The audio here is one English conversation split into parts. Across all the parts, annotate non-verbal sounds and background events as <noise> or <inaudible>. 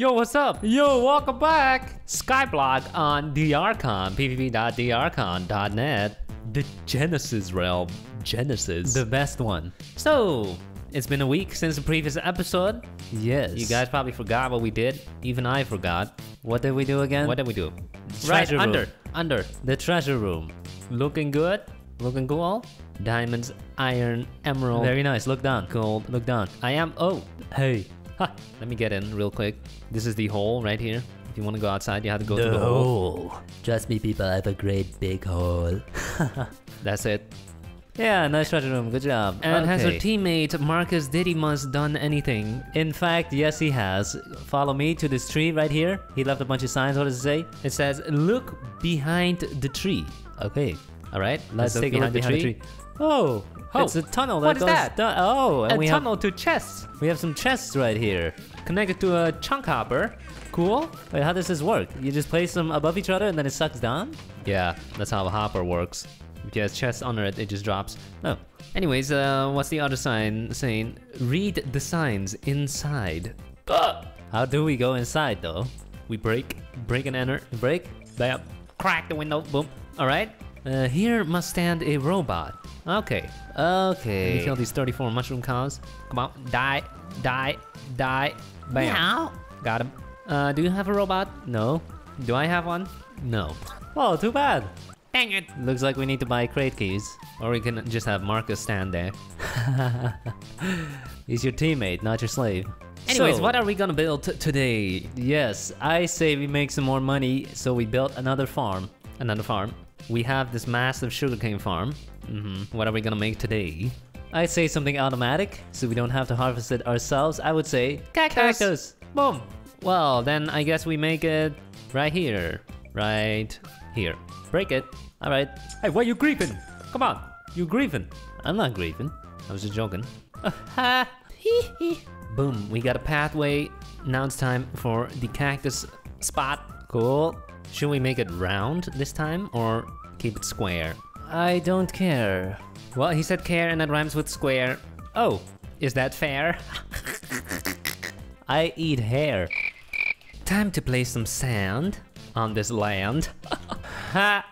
Yo, what's up? Yo, welcome back! Skyblock on TheArchon, pvp.thearchon.net. The Genesis realm. Genesis. The best one. So, it's been a week since the previous episode. Yes. You guys probably forgot what we did. Even I forgot. What did we do again? What did we do? Right, Right, under. room. Under. The treasure room. Looking good. Looking cool. Diamonds, iron, emerald, Very nice. Look down. gold. Look down. I am. Oh, Hey. <laughs> Ha, let me get in real quick. This is the hole right here. If you want to go outside, you have to go through the hole. Trust me, people. I have a great big hole. <laughs> That's it. Yeah, nice treasure room. Good job. And has our Okay. teammate Marcus Didymus done anything? In fact, yes, he has. Follow me to this tree right here. He left a bunch of signs. What does it say? It says, "Look behind the tree." Okay. All right, Let's look take a look behind the tree. Oh, Oh, it's a tunnel. what that is goes that? down- Oh, and A we tunnel to chests we have some chests right here. connected to a chunk hopper. Cool. Wait, how does this work? You just place them above each other and then it sucks down? Yeah, that's how a hopper works. If you have chests under it, it just drops. Oh. Anyways, uh, what's the other sign saying? Read the signs inside. Ah! How do we go inside though? We break, break and enter. Break? Bam. Crack the window. Boom. All right. Uh, here must stand a robot. Okay. Let me Okay. kill these 34 mushroom cows. Come on. Die. Die. Die. Bam. Got him. Uh, do you have a robot? No. Do I have one? No. Oh, too bad. Dang it. Looks like we need to buy crate keys. Or we can just have Marcus stand there. <laughs> He's your teammate, not your slave. Anyways, So, what are we gonna build t- today? Yes, I say we make some more money, so we built another farm. Another farm. We have this massive sugarcane farm. hmm What are we gonna make today? I say something automatic, so we don't have to harvest it ourselves. I would say Cactus. Boom. Well, then I guess we make it right here. Right here. Break it. All right. Hey, why you grieving? Come on. You grieving. I'm not grieving. I was just joking. Ha. Hee. Boom. We got a pathway. Now it's time for the cactus spot. Cool. Should we make it round this time or keep it square? I don't care. Well, he said care and that rhymes with square. Oh, is that fair? <laughs> I eat hair. Time to play some sand on this land. <laughs> ha!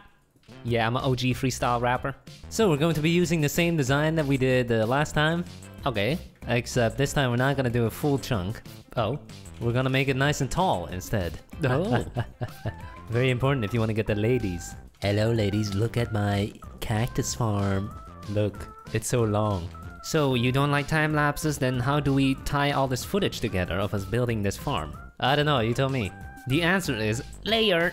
Yeah, I'm an OG freestyle rapper. So we're going to be using the same design that we did uh, last time, Okay. except this time we're not gonna do a full chunk. Oh. We're gonna make it nice and tall instead. Oh. <laughs> Very important if you want to get the ladies. Hello, ladies. Look at my cactus farm. Look, it's so long. so you don't like time lapses? Then how do we tie all this footage together of us building this farm? I don't know. You tell me. The answer is layer.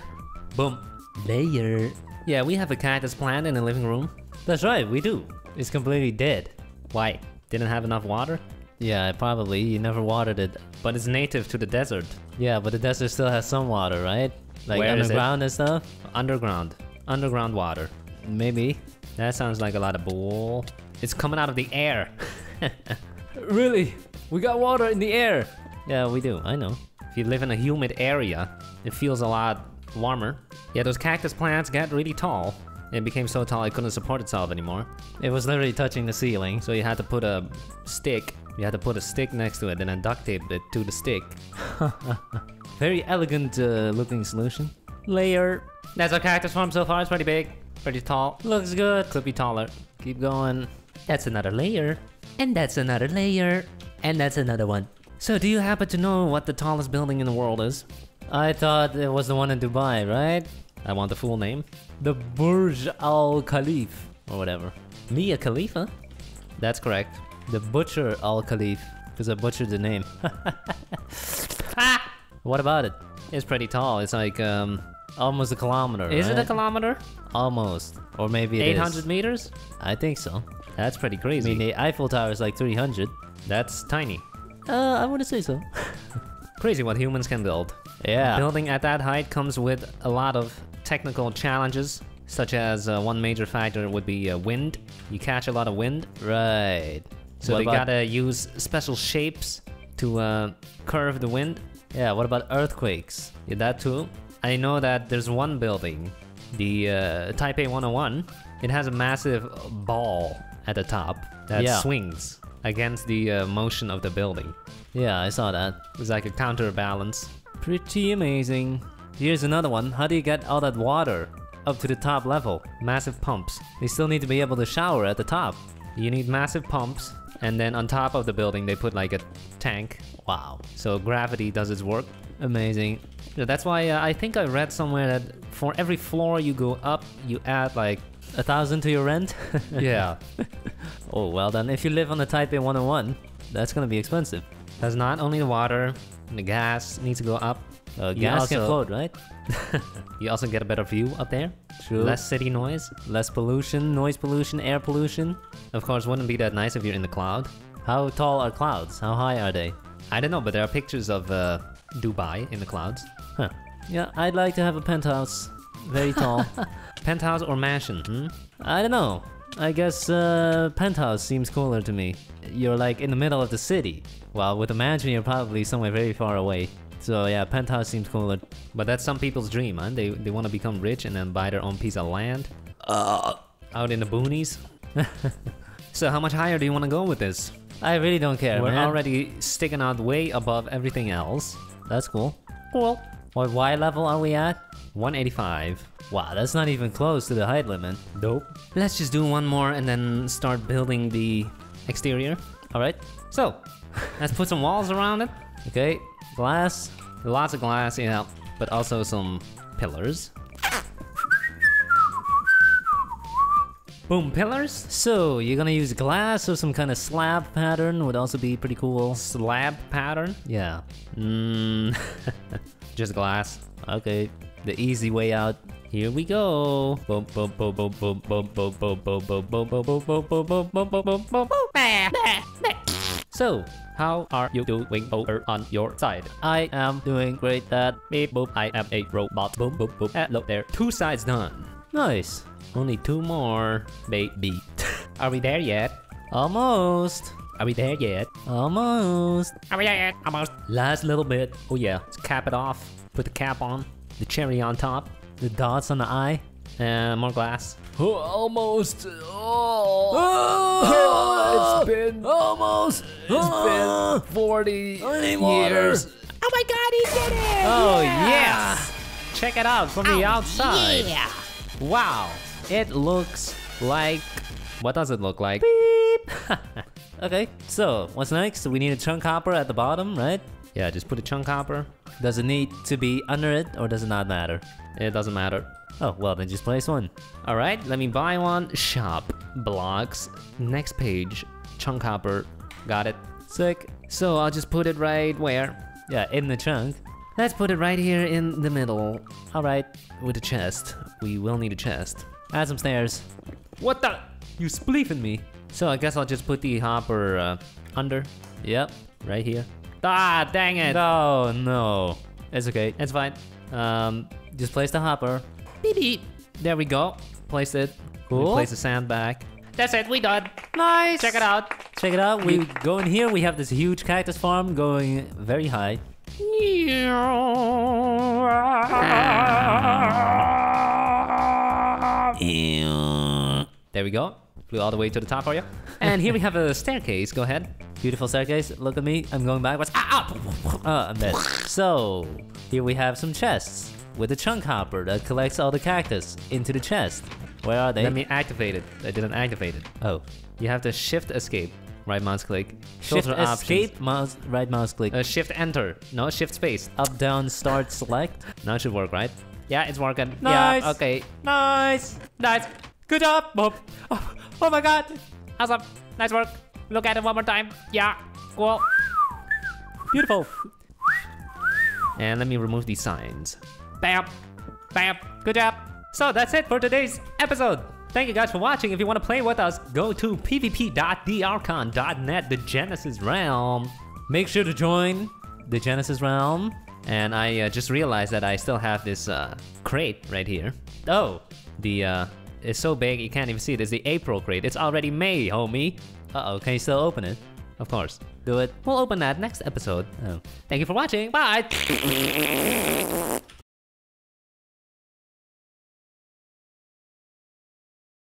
Boom. Layer. Yeah, we have a cactus plant in the living room. That's right. We do. It's completely dead. Why? Didn't have enough water? Yeah, probably. You never watered it. But it's native to the desert. Yeah, but the desert still has some water, right? Like Where underground and stuff. Underground. Underground water. Maybe. That sounds like a lot of bull. It's coming out of the air. <laughs> Really? We got water in the air. Yeah, we do. I know. If you live in a humid area, it feels a lot warmer. Yeah, those cactus plants got really tall. It became so tall it couldn't support itself anymore. It was literally touching the ceiling. So you had to put a stick. You had to put a stick next to it and then duct tape it to the stick. <laughs> Very elegant uh, looking solution. Layer. That's our cactus farm so far. It's pretty big, pretty tall. Looks good. Could be taller. Keep going. That's another layer. And that's another layer. And that's another one. So do you happen to know what the tallest building in the world is? I thought it was the one in Dubai, right? I want the full name. The Burj Al Khalif, or whatever. Mia Khalifa? That's correct. The Butcher Al Khalif, because I butchered the name. <laughs> What about it? It's pretty tall. It's like, um, Almost a kilometer. is it a kilometer? Almost, or maybe it is. 800 meters? I think so. That's pretty crazy. I mean, the Eiffel Tower is like 300. That's tiny. Uh, I wouldn't say so. <laughs> Crazy what humans can build. Yeah. Building at that height comes with a lot of technical challenges, such as uh, one major factor would be uh, wind. You catch a lot of wind, Right. so What they gotta use special shapes to uh, curve the wind. Yeah, what about earthquakes? Yeah, that too. I know that there's one building, the uh, Taipei 101. It has a massive ball at the top that Yeah. swings against the uh, motion of the building. Yeah, I saw that. It's like a counterbalance. Pretty amazing. Here's another one. How do you get all that water up to the top level? Massive pumps. They still need to be able to shower at the top. You need massive pumps, and then on top of the building they put like a tank. Wow. So gravity does its work. Amazing. Yeah, That's why uh, I think I read somewhere that for every floor you go up, you add like A thousand to your rent? <laughs> yeah. oh, well then, if you live on the Taipei 101, that's gonna be expensive. Because not only the water, the gas needs to go up. Uh, gas can float, right? <laughs> You also get a better view up there. True. Less city noise. Less pollution, noise pollution, air pollution. Of course, wouldn't be that nice if you're in the cloud. How tall are clouds? How high are they? I don't know, but there are pictures of uh, Dubai in the clouds. Huh. Yeah, I'd like to have a penthouse. Very tall. <laughs> Penthouse or mansion? Hmm? I don't know. I guess uh, penthouse seems cooler to me. You're like in the middle of the city. Well, with a mansion, you're probably somewhere very far away. So yeah, penthouse seems cooler. But that's some people's dream, man. They they want to become rich and then buy their own piece of land Uh, out in the boonies. <laughs> so how much higher do you want to go with this? I really don't care, We're man. already sticking out way above everything else. That's cool. Cool. What Y level are we at? 185. Wow, that's not even close to the height limit. Dope. Let's just do one more and then start building the exterior. All right. So, let's put some walls around it. Okay. Glass. Lots of glass, yeah, but also some pillars. Boom, pillars. So you're gonna use glass or some kind of slab pattern would also be pretty cool. Slab pattern. Yeah. Mmm. just glass. Okay. The easy way out. Here we go. Boom, boom, boom, boom, boom, boom, boom, boom, boom, boom, boom, boom, boom, boom, boom, boom, boom, boom, boom, boom. <laughs> So, how are you doing over on your side? I am doing great at Beep boop, I am a robot. Boom boop boop. Hello there. Two sides done. nice. Only two more, baby. <laughs> Are we there yet? Almost. Are we there yet? Almost. Are we there yet? Almost. Last little bit. Oh yeah. Let's cap it off. Put the cap on. The cherry on top. The dots on the eye. Uh, more glass. Oh, almost. Oh, it's been almost. it's been ah. 40 I need water. years. Oh my god, he did it! Oh yes! Check it out from the outside. Yeah. Wow. It looks like what does it look like? <laughs> Okay, so what's next? We need a chunk hopper at the bottom, right? Yeah, just put a chunk hopper. Does it need to be under it or does it not matter? It doesn't matter. Oh, well, then just place one. All right, let me buy one. Shop blocks. Next page. Chunk hopper. Got it. Sick. So I'll just put it right where? Yeah, in the chunk. Let's put it right here in the middle All right, with a chest. We will need a chest. add some stairs. What the? You spleefing me. So I guess I'll just put the hopper uh, under, Yep. right here. Ah, dang it. No, no. It's okay. It's fine. Um, Just place the hopper. beep beep. There we go. Place it. Cool. Place the sand back. That's it. We done. Nice. Check it out. Check it out. We go in here. We have this huge cactus farm going very high. There we go. Flew all the way to the top for you. <laughs> And here we have a staircase. Go ahead. Beautiful staircase. Look at me. I'm going backwards. Ah, ah. Oh, I'm dead. So, here we have some chests with a chunk hopper that collects all the cactus into the chest. Where are they? Let me activate it. I didn't activate it. oh. You have to shift escape. Right mouse click. Shift Filter options. escape, mouse, right mouse click. Uh, shift enter. No, shift space. Up, down, start, select. Now it should work, right? Yeah, it's working. Nice. Yeah, okay. Nice. Nice. Good job, Bob. Oh, oh my god. Awesome. Nice work. Look at it one more time. Yeah. Cool. Beautiful. And let me remove these signs. Bam. Bam. Good job. So that's it for today's episode. Thank you guys for watching. If you want to play with us, go to pvp.thearchon.net, the Genesis realm. Make sure to join the Genesis realm. And I uh, just realized that I still have this uh, crate right here. Oh, The uh, it's so big you can't even see it. It's the April crate. It's already May, homie. uh-oh, can you still open it? Of course. Do it. We'll open that next episode. Oh. Thank you for watching. Bye. <laughs>